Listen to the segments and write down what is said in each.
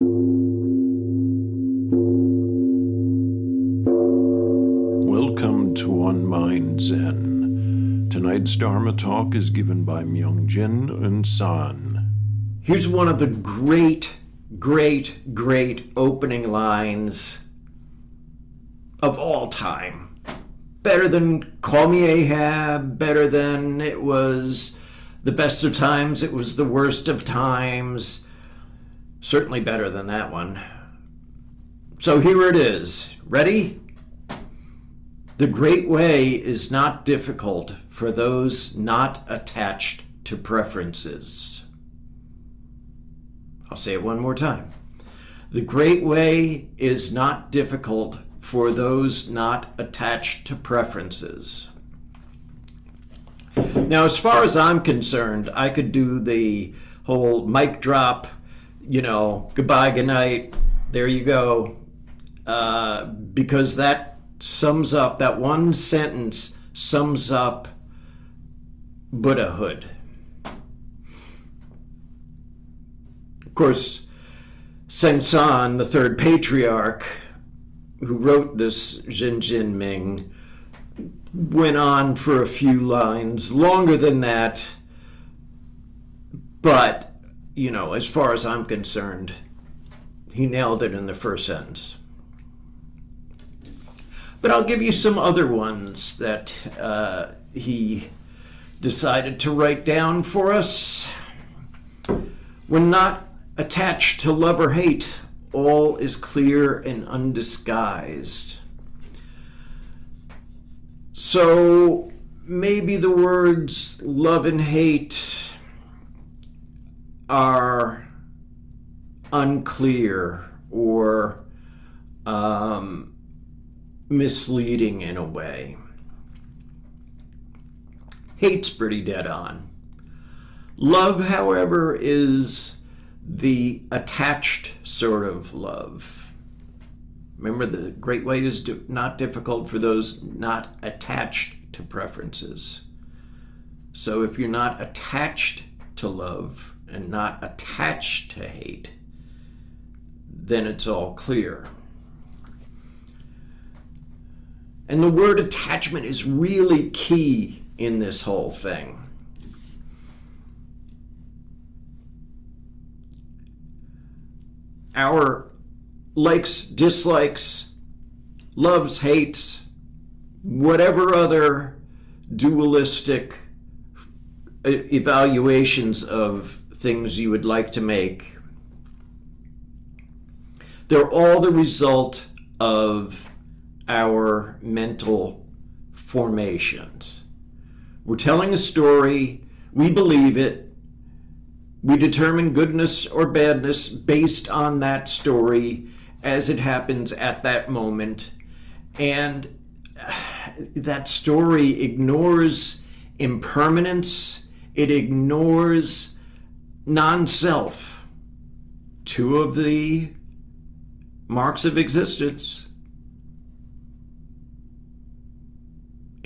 Welcome to One Mind Zen. Tonight's Dharma talk is given by Myung Jin and San. Here's one of the great, great, great opening lines of all time. Better than Call Me Ahab, better than it was the best of times, it was the worst of times. Certainly better than that one. So here it is. Ready? The great way is not difficult for those not attached to preferences. I'll say it one more time. The great way is not difficult for those not attached to preferences. Now, as far as I'm concerned, I could do the whole mic drop, you know, goodbye, good night, there you go, uh, because that sums up, that one sentence sums up Buddhahood. Of course, Sengcan, the third patriarch, who wrote this Zhen Jin Ming, went on for a few lines, longer than that, but, you know, as far as I'm concerned, he nailed it in the first sentence. But I'll give you some other ones that uh, he decided to write down for us. When not attached to love or hate, all is clear and undisguised. So maybe the words love and hate are unclear or um, misleading in a way. Hate's pretty dead on. Love, however, is the attached sort of love. Remember, the great way is not difficult for those not attached to preferences. So if you're not attached to love and not attached to hate, then it's all clear. And the word attachment is really key in this whole thing. Our likes, dislikes, loves, hates, whatever other dualistic evaluations of things you would like to make, they're all the result of our mental formations. We're telling a story, we believe it, we determine goodness or badness based on that story as it happens at that moment. And that story ignores impermanence, it ignores non self. Two of the marks of existence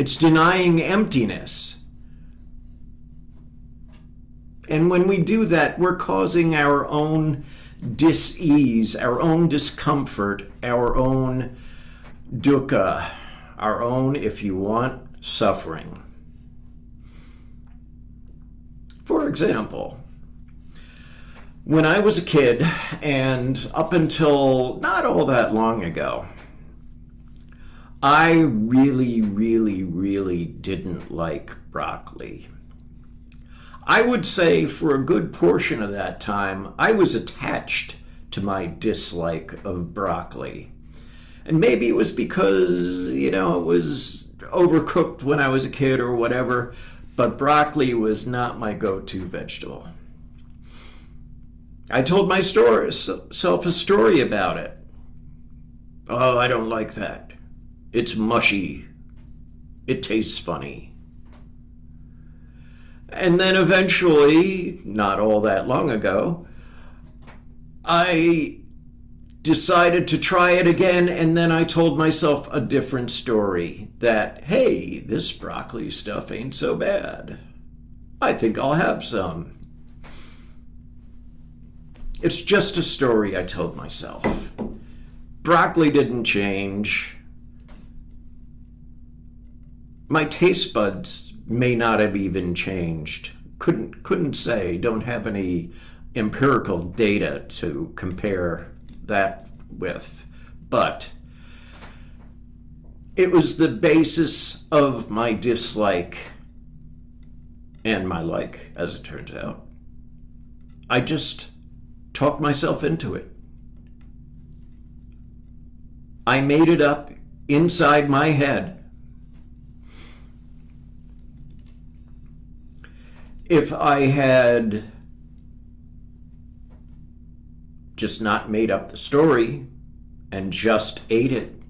It's denying emptiness. And when we do that, we're causing our own dis-ease, our own discomfort, our own dukkha, our own, if you want, suffering. For example, when I was a kid, and up until not all that long ago, I really, really, really didn't like broccoli. I would say for a good portion of that time, I was attached to my dislike of broccoli. And maybe it was because, you know, it was overcooked when I was a kid or whatever, but broccoli was not my go to vegetable. I told myself a story about it. Oh, I don't like that. It's mushy. It tastes funny. And then eventually, not all that long ago, I decided to try it again, and then I told myself a different story that, hey, this broccoli stuff ain't so bad. I think I'll have some. It's just a story I told myself. Broccoli didn't change. My taste buds may not have even changed. Couldn't couldn't say. Don't have any empirical data to compare that with. But it was the basis of my dislike and my like, as it turns out. I just talked myself into it. I made it up inside my head. If I had just not made up the story and just ate it,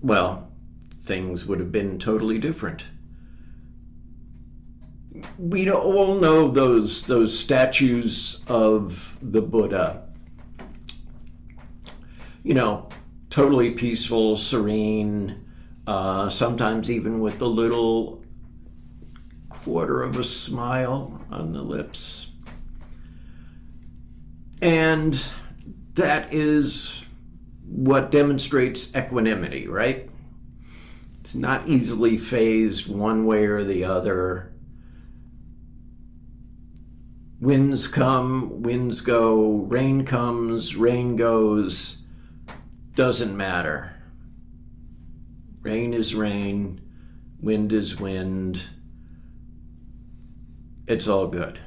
well, things would have been totally different. We all know those those statues of the Buddha. You know, totally peaceful, serene, uh, sometimes even with a little quarter of a smile on the lips. And that is what demonstrates equanimity, right? It's not easily fazed one way or the other. Winds come, winds go, rain comes, rain goes, doesn't matter. Rain is rain, wind is wind. It's all good.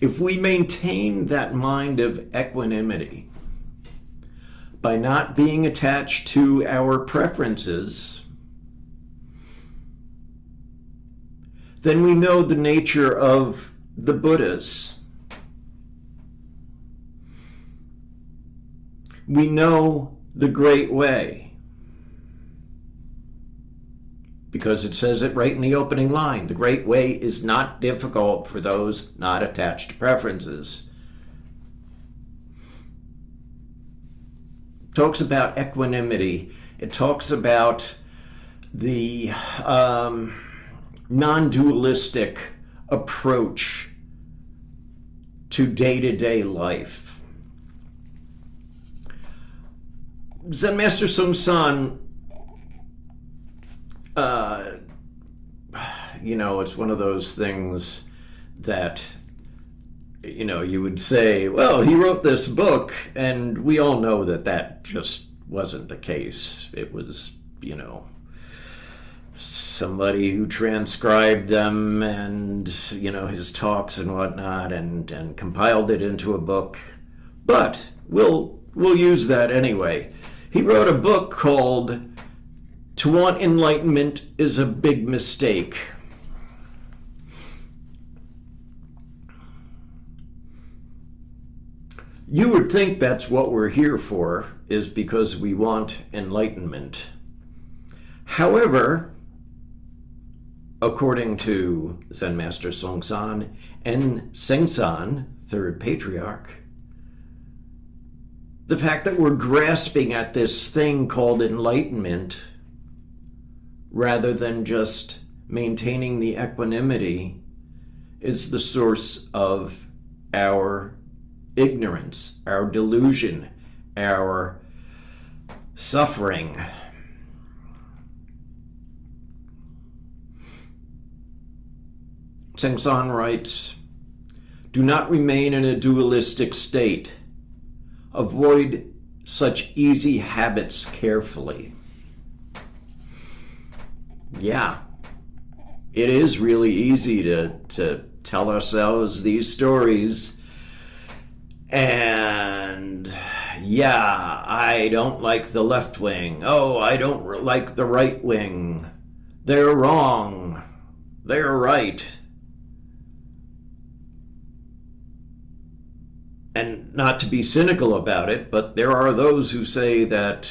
if we maintain that mind of equanimity by not being attached to our preferences, then we know the nature of the Buddhas. We know the great way. because it says it right in the opening line. The great way is not difficult for those not attached to preferences. It talks about equanimity. It talks about the um, non dualistic approach to day to day life. Zen Master Seung Sahn uh, you know, it's one of those things that you know you would say, well, he wrote this book, and we all know that that just wasn't the case. It was, you know, somebody who transcribed them and you know his talks and whatnot and and compiled it into a book but we'll we'll use that anyway he wrote a book called to want enlightenment is a big mistake. You would think that's what we're here for, is because we want enlightenment. However, according to Zen Master Seung Sahn and Sengsan, third patriarch, the fact that we're grasping at this thing called enlightenment rather than just maintaining the equanimity is the source of our ignorance, our delusion, our suffering. Seung Sahn writes, Do not remain in a dualistic state. Avoid such easy habits carefully yeah, it is really easy to, to tell ourselves these stories. And yeah, I don't like the left wing. Oh, I don't like the right wing. They're wrong. They're right. And not to be cynical about it, but there are those who say that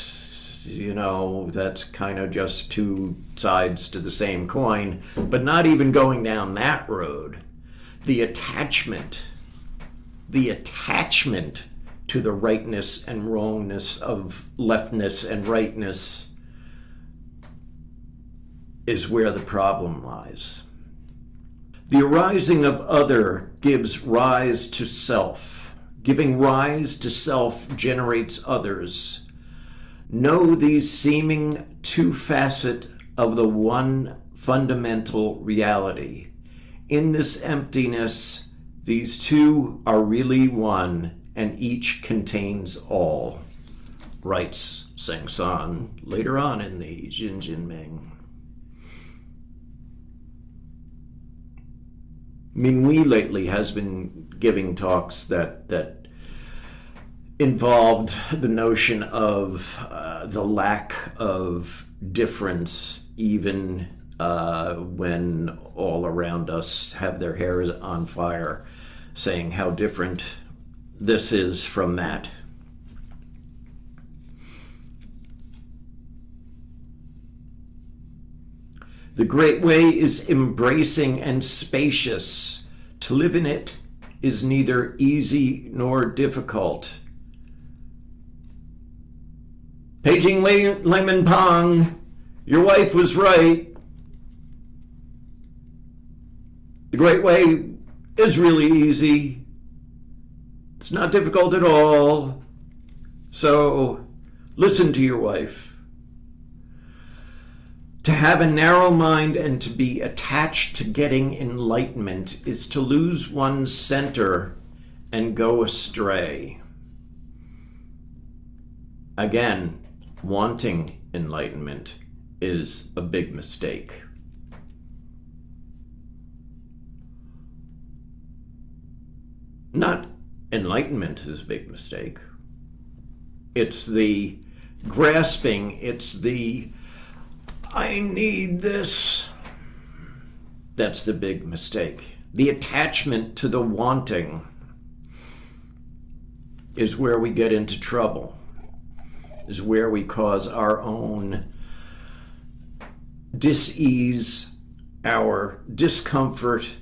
you know, that's kind of just two sides to the same coin, but not even going down that road. The attachment, the attachment to the rightness and wrongness of leftness and rightness is where the problem lies. The arising of other gives rise to self. Giving rise to self generates others. Know these seeming two facet of the one fundamental reality. In this emptiness, these two are really one, and each contains all, writes Sang San later on in the Jin Jin Ming. Ming Hui lately has been giving talks that that involved the notion of uh, the lack of difference, even uh, when all around us have their hair on fire, saying how different this is from that. The great way is embracing and spacious. To live in it is neither easy nor difficult. Paging Layman Pang, your wife was right. The Great Way is really easy. It's not difficult at all. So listen to your wife. To have a narrow mind and to be attached to getting enlightenment is to lose one's center and go astray. Again, wanting enlightenment is a big mistake. Not enlightenment is a big mistake. It's the grasping, it's the I need this. That's the big mistake. The attachment to the wanting is where we get into trouble, is where we cause our own dis-ease, our discomfort,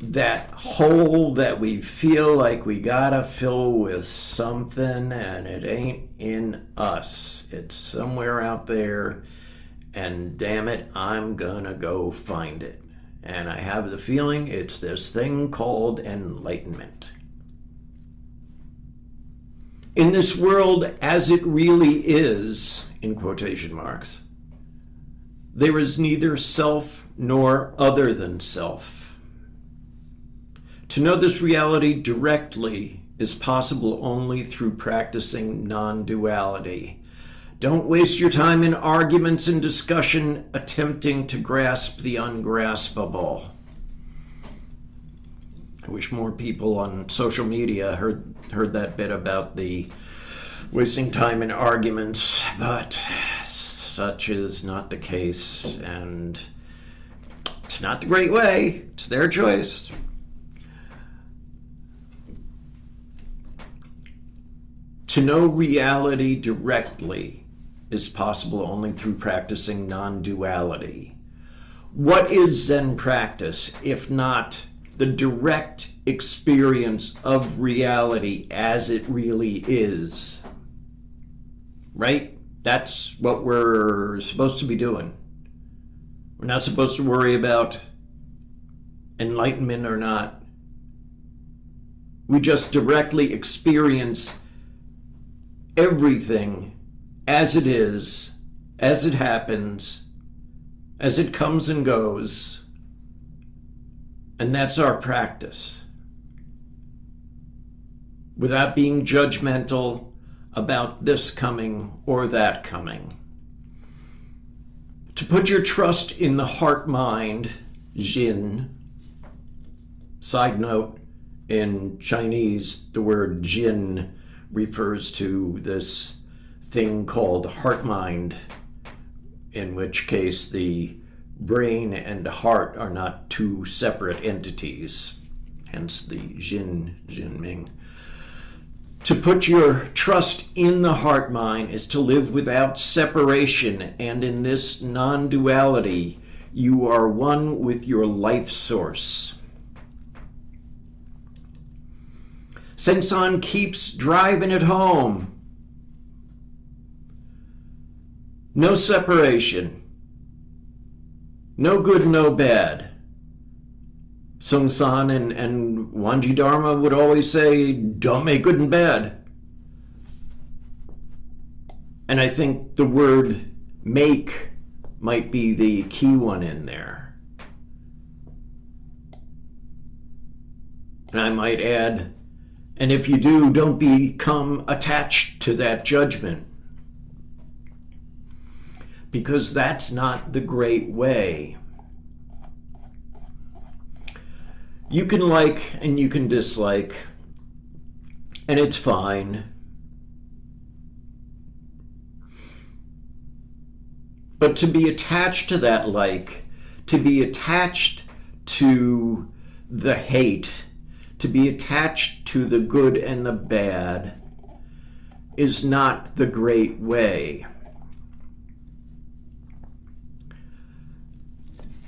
that hole that we feel like we gotta fill with something and it ain't in us. It's somewhere out there, and damn it, I'm gonna go find it. And I have the feeling it's this thing called enlightenment. In this world as it really is, in quotation marks, there is neither self nor other than self to know this reality directly is possible only through practicing non duality. Don't waste your time in arguments and discussion attempting to grasp the ungraspable. I wish more people on social media heard heard that bit about the wasting time in arguments, but such is not the case, and it's not the great way. It's their choice. To know reality directly is possible only through practicing non duality. What is Zen practice if not the direct experience of reality as it really is? Right? That's what we're supposed to be doing. We're not supposed to worry about enlightenment or not. We just directly experience everything as it is, as it happens, as it comes and goes. And that's our practice. Without being judgmental about this coming or that coming. To put your trust in the heart mind, Jin. Side note, in Chinese, the word Jin refers to this thing called heart mind, in which case the brain and heart are not two separate entities, hence the Jin, Jin Ming. To put your trust in the heart mind is to live without separation, and in this non duality, you are one with your life source. Sengsan keeps driving it home. No separation. No good, no bad. Seung Sahn and, and Wanji Dharma would always say, don't make good and bad. And I think the word make might be the key one in there. And I might add, and if you do, don't become attached to that judgment. Because that's not the great way. You can like and you can dislike, and it's fine. But to be attached to that like, to be attached to the hate, to be attached to the good and the bad, is not the great way.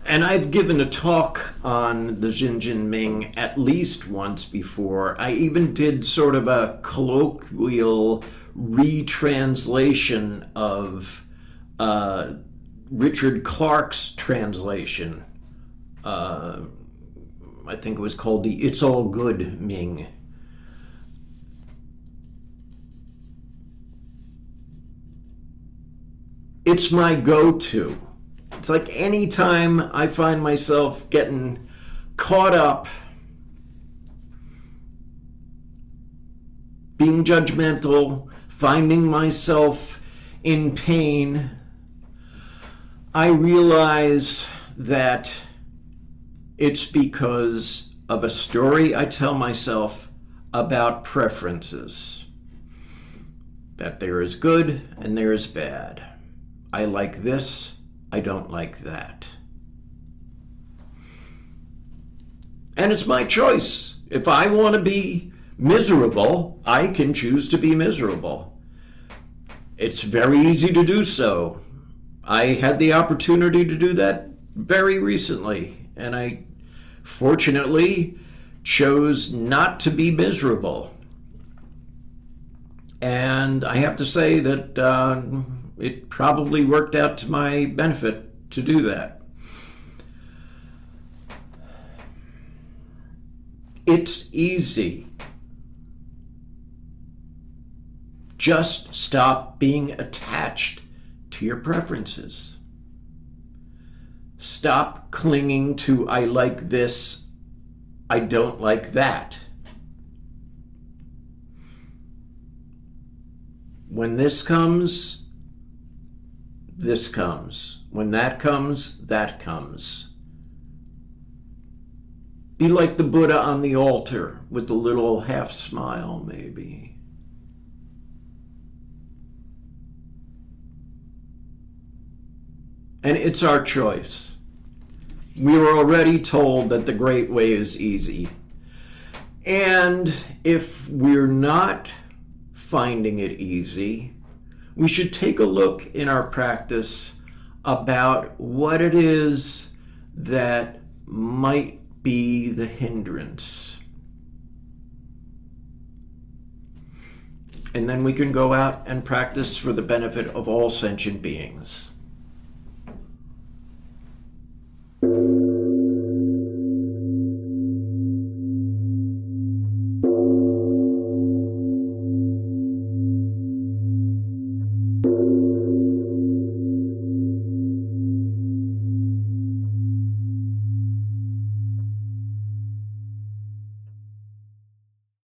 And I've given a talk on the Xinjin Ming at least once before. I even did sort of a colloquial retranslation of uh, Richard Clarke's translation. Uh, I think it was called the It's All Good Ming. It's my go to. It's like anytime I find myself getting caught up, being judgmental, finding myself in pain, I realize that it's because of a story I tell myself about preferences. That there is good and there is bad. I like this, I don't like that. And it's my choice. If I want to be miserable, I can choose to be miserable. It's very easy to do so. I had the opportunity to do that very recently, and I fortunately chose not to be miserable. And I have to say that uh, it probably worked out to my benefit to do that. It's easy. Just stop being attached to your preferences. Stop clinging to, I like this, I don't like that. When this comes, this comes. When that comes, that comes. Be like the Buddha on the altar with a little half smile, maybe. And it's our choice. We were already told that the great way is easy. And if we're not finding it easy, we should take a look in our practice about what it is that might be the hindrance. And then we can go out and practice for the benefit of all sentient beings.